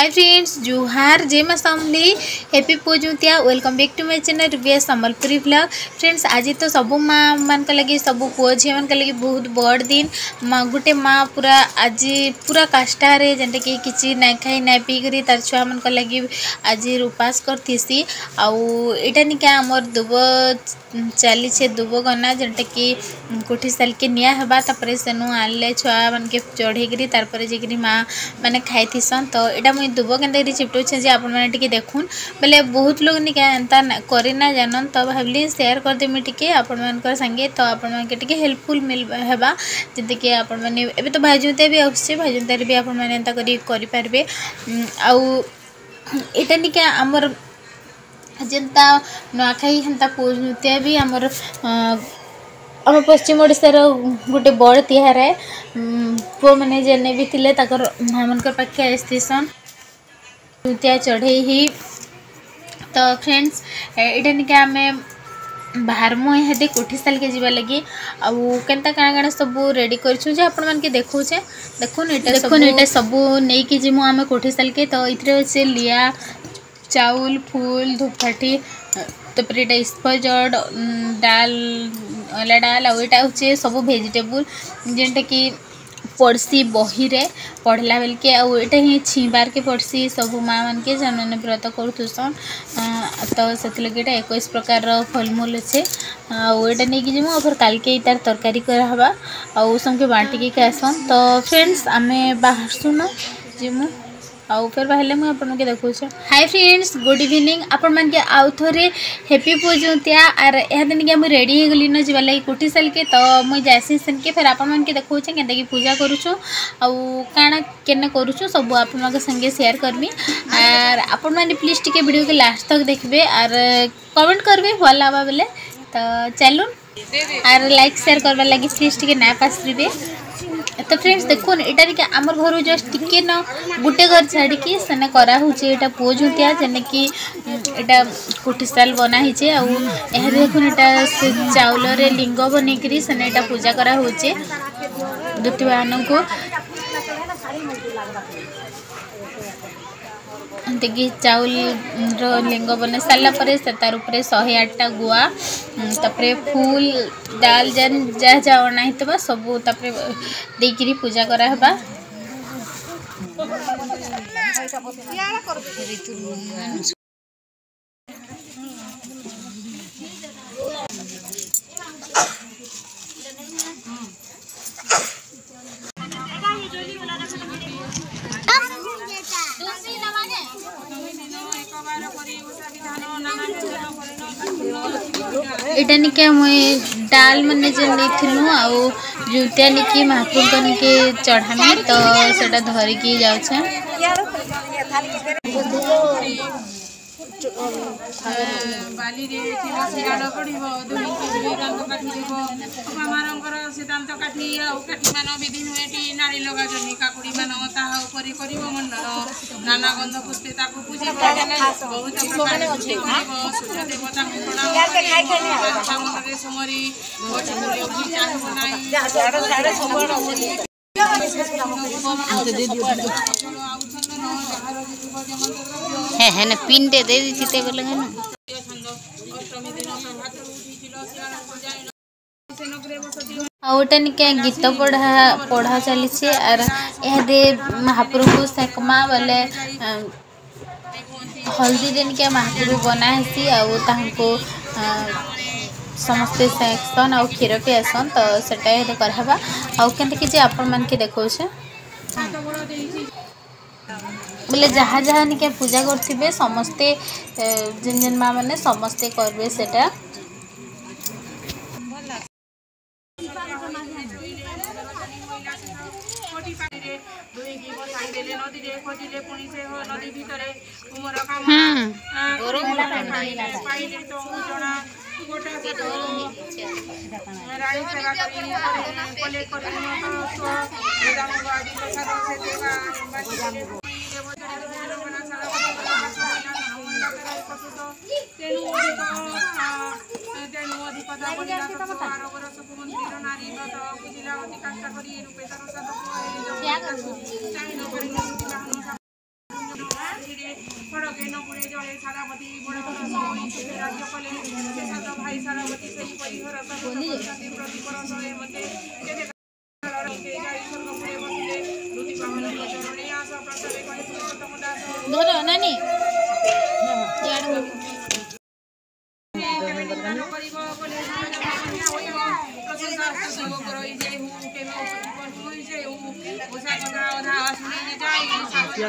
Hi friends जुहार जय माँ Samalei happy पूजुतिया welcome back to my channel Rubiya Sambalpuri blog friends आज तो सब माँ मान लगे सब पु झी मान लगे बहुत बड़ दिन मा, गोटे माँ पूरा आज पूरा काष्टार जेनटा कि किसी ना खाई ना पी तार छुआ मान लगे आज उपास करतीसी आईटा निका आमर दुब चलीचे दुबगना जेनटा कि कोठी सालके निहबा से सेनु आ छुआ मान के चढ़ेक तार माँ मैंने खाई थीसन तो यहाँ मुझे दुब के चिप्टे आपने देखुन बोले बहुत लोग एंता करना जानन तो भाविली सेयार करदेमी टी आपर सांगे तो आपण हेल्पफुल मिल हाँ जीतीक आप तो भाजुते भी आसे भाजुते भी आपंता करेंगे आउ यहाँ टी आम जेनता नुआखाई हेता पुज नृत्य भी आम आम पश्चिम ओडार गोटे बड़ तिहार है पुह मैंने जेने भी थे माँ मान पाखे आसतीसन जूतिया चढ़े ही तो फ्रेंड्स ये आम बाहर मुझे कोठी साल के जीवा लगे आता क्या क्या सब रेडी कर देखे देखा देखो ये सब नहीं कि आम कोठी साल के तो ये अच्छे लिया चाउल फूल धूपकाठी तो स्पज डाल अला डाल आईटा हूँ सब भेजिटेबुल जेनटा कि पढ़सी बही रे पढ़ला बेल के आईटा ही के पढ़सी सब माँ मान के जन मैंने व्रत करूसन तो से लगे ये एक प्रकार फलमूल अच्छे आईटा नहीं कि जीव फिर कल के तार तरकारी करहबा आउ सके बांटिक आसन तो फ्रेंड्स आम बाहर जीमु आउ फिर बाहर मुझे आपके देखा हाय फ्रेंड्स गुड इवनिंग आपण मैं आउ थे हैप्पी पोजुतिया आर यह दिन के मुझे रेडी होगली न जीवार लगे कोटी सल के तो मुझे जासी सेन के फिर आपण मैं देखा के पूजा करुचु आउ कण के करुचु सब आप संगे सेयार करमी आर आपण मैंने प्लीज टी भिड के लास्ट तक देखिए आर कमेंट करेंगे भल लगा बोले तो चलून आर लाइक सेयार करवा लगे प्लीज टे ना पास তো ফ্রেন্ডস দেখুন এটা টিকি আমার ঘর জস্ট টিকি ন গোটে ঘর ছাড়িকি সেনে করা হচ্ছে এটা পুয় ঝুঁটিয়া যেনকি এটা কোঠি স্টাইল বনা হয়েছে আহ দেখুন এটা চাউলরে লিঙ্গ বনাইকি সেনে এটা পূজা করা হচ্ছে দূতি বাহনকু ଏମିତିକି ଚାଉଳର ଲିଙ୍ଗ ବନେଇ ସାରିଲା ପରେ ସେ ତାର ଉପରେ ଶହେ ଆଠଟା ଗୁଆ ତାପରେ ଫୁଲ ଡାଲ ଯେନ୍ ଯାହା ଯାହା ଅଣା ହେଇଥିବା ସବୁ ତାପରେ ଦେଇକିରି ପୂଜା କରାହେବା ଏଇଟା ନିକେ ମୁଇଁ ଡାଲ୍ ମାନେ ଯେନ୍ ନେଇଥିଲୁ ଆଉ ଯୁଟା ନିକେ ମହାପ୍ରଭୁଙ୍କ ନିକେ ଚଢ଼ାମି ତ ସେଟା ଧରିକି ଯାଉଛେ ବାଲିରେ ଥିବା ଶିରାଳ ପଡ଼ିବ ଦୁହିଁକି ଦାନ୍ତ କାଠି ଯିବ ବାପାମାନଙ୍କର ସେ କାଠି ଆଉ କାଠିମାନ ବିଧି ନୁହେଁ ଟି ନାଳି ଲଗାଛନ୍ତି କାକୁଡ଼ିମାନ ତାହା ଉପରେ କରିବ ମଣ୍ଡନ ନାନା ଗନ୍ଧ ପୁଷ୍ପେ ତାକୁ ପୂଜିବ ବହୁତ ପ୍ରକାର ପୂଜି ମନରେ ସମରି ଚାହିଁବ है है ना पिंडे दे दी थी ते बोले ना आउटन के गीत पढ़ा पढ़ा चली आर यह दे महाप्रभु सेकमा बोले हल्दी दिन के महाप्रभु बनासी आउ समस्ते सेकसन आ क्षीर पीएसन तो सेटा कर देखो से বলে যাহা যাহা নিকে পূজা করতিবে সমস্তে জিন জিন মা মানে সমস্তে করবে সেটা বলে जहाज하니 কে পূজা করতিবে সমস্তে জিন জিন মা মানে সমস্তে করবে সেটা ಸುಧೋ ତେଣୁ ତେଣୁ ଅଧିକ ବୁଝିଲା ଅତି କାଷ୍ଟା କରି ରୂପେ ତାର ସାଧକୁ খড়কে নপুরে জলে সারাবতী বড় রাজ্য কলে শেষাত ভাই সারাবতী সেই পরিহর প্রতিপরশ এ মধ্যে যাই স্বর্গপুরে বসিলে দুটি বাহন চরণে আস প্রচারে কলে পুরুষোত্তম দাস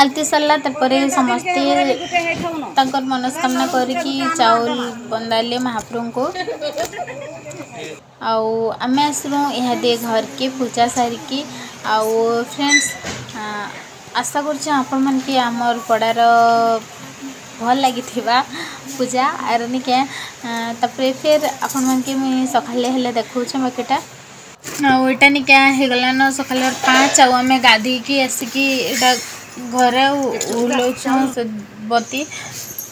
आलती सरला समस्ते मनस्कामना चाउल बंदाले महाप्रभु को आम आसमु यहाँ दे घर के पूजा सारिकी आउ फ्रेंड्स आशा कर आमर पड़ार भल लगी पूजा आरनी क्या फिर आपण मन के सका देखा बाकीटा आईटा निका हो सका पाँच आम गाधी की आसिकी घर घरे बती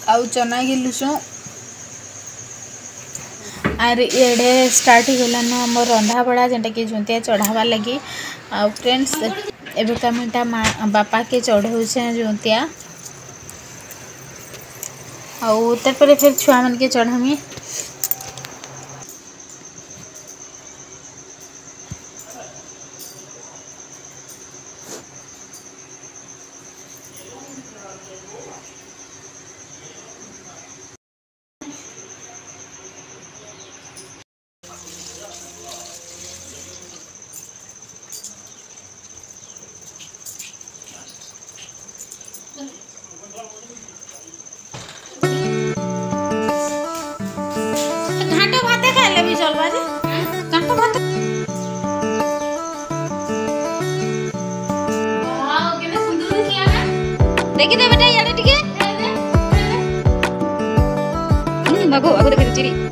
आउ चना गिलुसुँ आर एडे स्टार्ट आम रंधा बड़ा जेनटा कि जुतिया चढ़ावा लगी आउ फ्रेंड्स एवं तो मैं बापा के चढ़ाऊे जुतिया आउ तार फिर छुआ मान के चढ़ामी kita beda ya lu Hmm, bagus, aku udah ciri.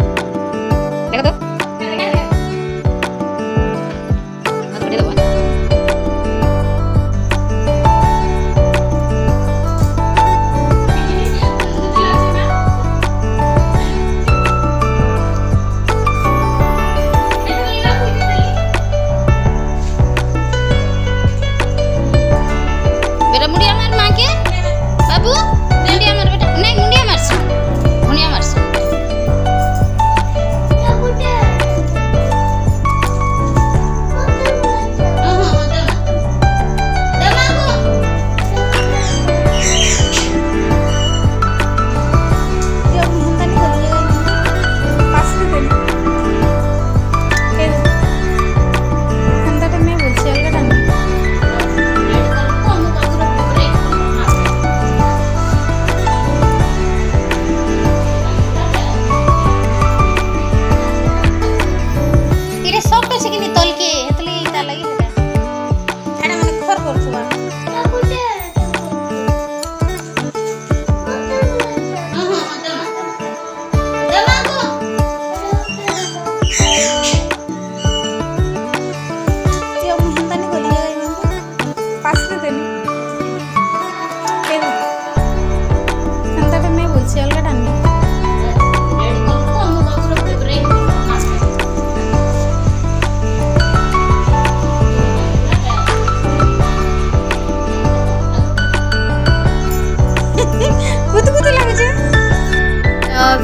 কুতু কুতু লাগুছে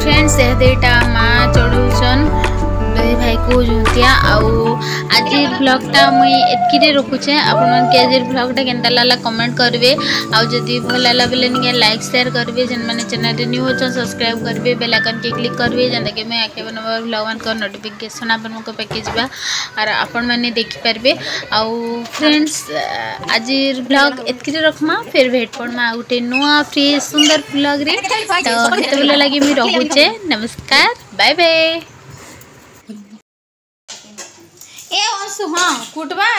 ফ্রেন্ডস এহাদেরটা মা চড়ুছন भाई को जुतिया आज ब्लगटा मुई एतक रखुचे आपन मैंने आज के लाला कमेंट करेंगे आदि भल लगला बोले निके लाइक सेयार करेंगे जेन मैंने चैनल न्यू हो सब्सक्राइब करेंगे बेलाइकन के क्लिक करेंगे जेनता कि मुझे आखिर बन ब्लग मान नोटिफिकेसन आपके आर आपण मैंने देखीपर आउ फ्रेंड्स आज ब्लग एतक रखमा फिर भेट पड़मा आ गए नुआ फ्री सुंदर ब्लग्रे तो ये भले लगे मुझे रखुचे नमस्कार बाय बाय हाँ कुटबा